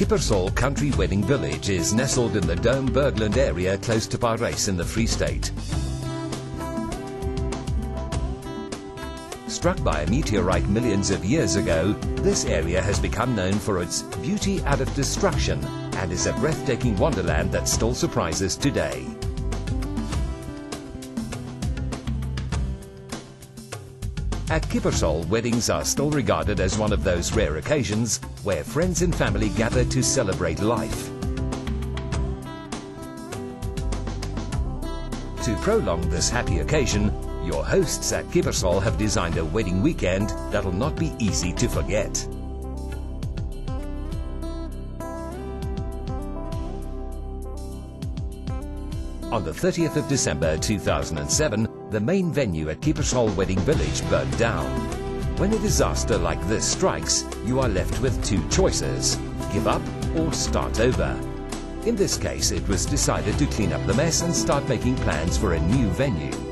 Kiepersol Country Wedding Village is nestled in the Dome Bergland area close to Parys in the Free State. Struck by a meteorite millions of years ago, this area has become known for its beauty out of destruction and is a breathtaking wonderland that still surprises today. At Kiepersol, weddings are still regarded as one of those rare occasions where friends and family gather to celebrate life. To prolong this happy occasion, your hosts at Kiepersol have designed a wedding weekend that'll not be easy to forget. On the 30th of December 2007, the main venue at Kiepersol Wedding Village burned down. When a disaster like this strikes, you are left with two choices, give up or start over. In this case, it was decided to clean up the mess and start making plans for a new venue.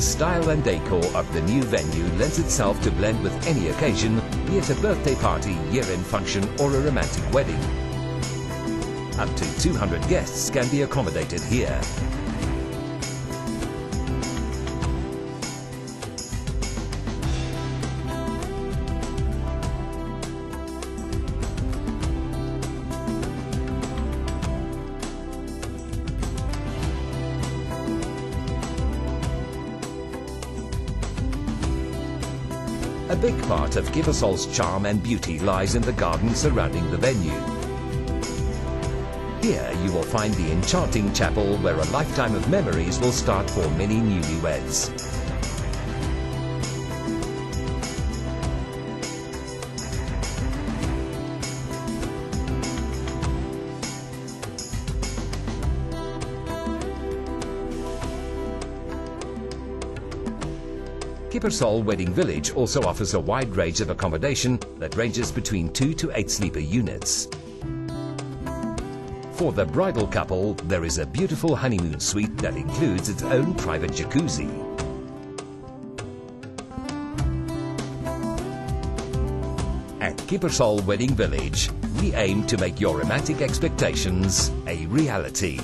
The style and decor of the new venue lends itself to blend with any occasion, be it a birthday party, year-end function or a romantic wedding. Up to 200 guests can be accommodated here. A big part of Kiepersol's charm and beauty lies in the garden surrounding the venue. Here you will find the enchanting chapel where a lifetime of memories will start for many newlyweds. Kiepersol Wedding Village also offers a wide range of accommodation that ranges between two to eight sleeper units. For the bridal couple, there is a beautiful honeymoon suite that includes its own private jacuzzi. At Kiepersol Wedding Village, we aim to make your romantic expectations a reality.